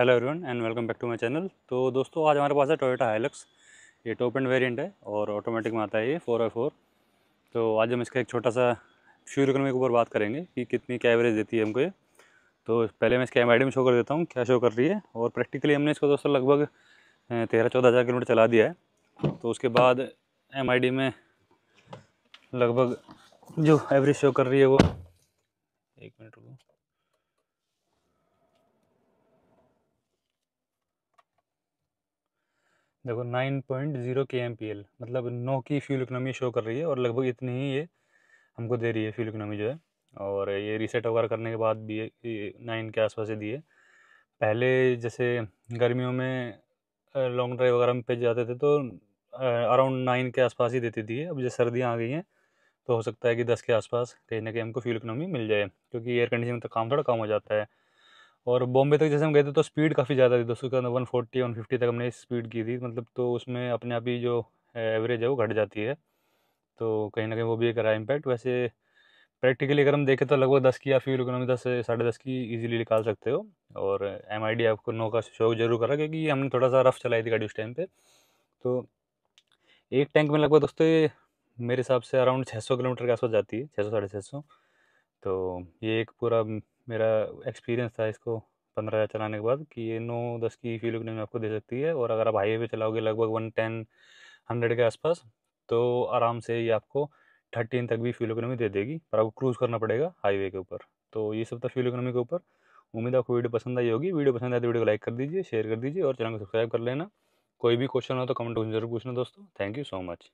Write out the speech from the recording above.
Hello everyone and welcome back to my channel तो दोस्तों, आज हमारे पास है टोयोटा हाइलक्स ये टॉप एंड वेरिएंट है और ऑटोमेटिक में आता है ये फोर बाई फोर तो आज हम इसका एक छोटा सा फ्यूल इकोनॉमी के ऊपर बात करेंगे कि कितनी क्या एवरेज देती है हमको ये। तो पहले मैं इसके एम में शो कर देता हूँ, क्या शो कर रही है। और प्रैक्टिकली हमने इसको दोस्तों लगभग तेरह चौदह हज़ार किलोमीटर चला दिया है। तो उसके बाद एमआईडी में लगभग जो एवरेज शो कर रही है वो, एक मिनट रुको। देखो नाइन पॉइंट ज़ीरो के एम पी एल मतलब नौ की फ्यूल इकनॉमी शो कर रही है और लगभग इतनी ही ये हमको दे रही है फ्यूल इकनॉमी जो है। और ये रीसेट वगैरह करने के बाद भी ये नाइन के आसपास ही दिए। पहले जैसे गर्मियों में लॉन्ग ड्राइव वगैरह में पे जाते थे तो अराउंड नाइन के आसपास ही देती थी अब जैसे सर्दियाँ आ गई हैं तो हो सकता है कि दस के आसपास कहीं ना कहीं हमको फ्यूल इकनॉमी मिल जाए, क्योंकि एयर कंडीशन का काम थोड़ा कम हो जाता है। और बॉम्बे तक जैसे हम गए थे तो स्पीड काफ़ी ज़्यादा थी दोस्तों का वन फोर्टी वन फिफ्टी तक हमने स्पीड की थी। मतलब तो उसमें अपने आप ही जो एवरेज है वो घट जाती है। तो कहीं ना कहीं वो भी एक रहा इम्पैक्ट वैसे प्रैक्टिकली अगर हम देखें तो लगभग दस की या फ्यूल इकोनॉमी दस से साढ़े दस की इजीली निकाल सकते हो। और एम आई डी आपको नो का शौक ज़रूर करा, क्योंकि हमने थोड़ा सा रफ चलाई थी गाड़ी उस टाइम पर तो एक टैंक में लगभग दोस्तों मेरे हिसाब से अराउंड छः सौ किलोमीटर के आसपास जाती है छः सौ, साढ़े छः सौ। तो ये एक पूरा मेरा एक्सपीरियंस था इसको पंद्रह हज़ार चलाने के बाद कि ये नौ, दस की फील में आपको दे सकती है और अगर आप हाईवे पे चलाओगे लगभग वन टेन हंड्रेड के आसपास तो आराम से ये आपको थर्टीन तक भी फ्यूल इकोनॉमी दे देगी, पर आपको क्रूज़ करना पड़ेगा हाईवे के ऊपर। तो ये सब था फ्यूल इकोनॉमी के ऊपर। उम्मीद आपको वीडियो पसंद आई होगी। वीडियो पसंद आए तो वीडियो को लाइक कर दीजिए शेयर कर दीजिए और चैनल को सब्सक्राइब कर लेना। कोई भी क्वेश्चन हो तो कमेंट ज़रूर पूछना दोस्तों। Thank you so much